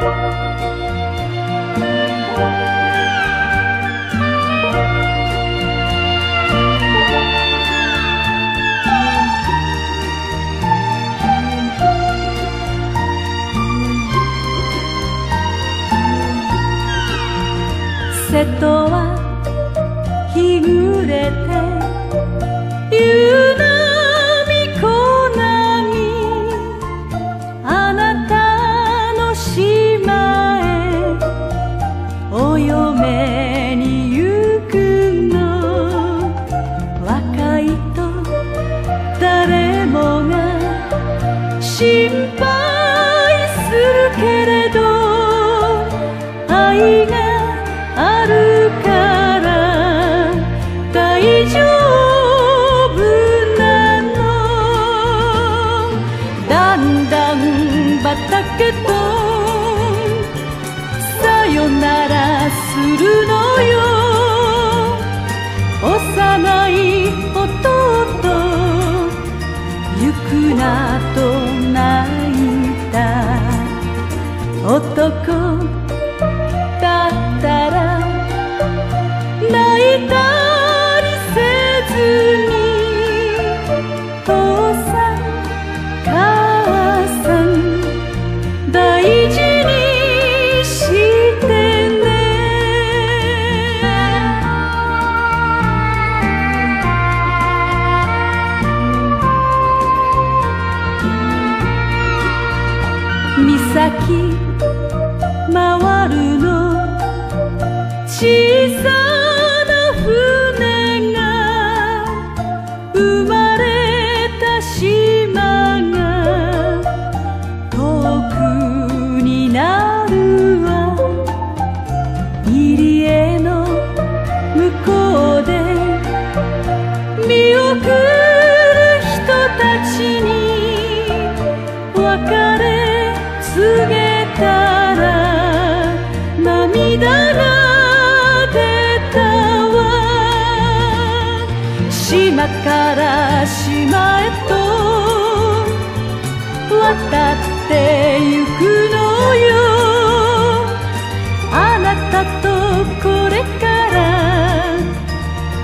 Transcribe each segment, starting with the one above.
瀬戸は日暮れて夕波配するけれど愛があるから大丈夫なの。だんだんばたけとさよならするのよ。幼い弟行くなと岬回るの。小さな船が生まれた島が遠くになるわ。入り江の向こうで見送る島から島へと渡ってゆくのよ。あなたとこれから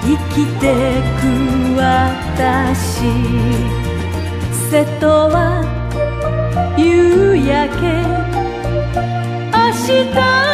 生きてく私。瀬戸は夕焼け。明日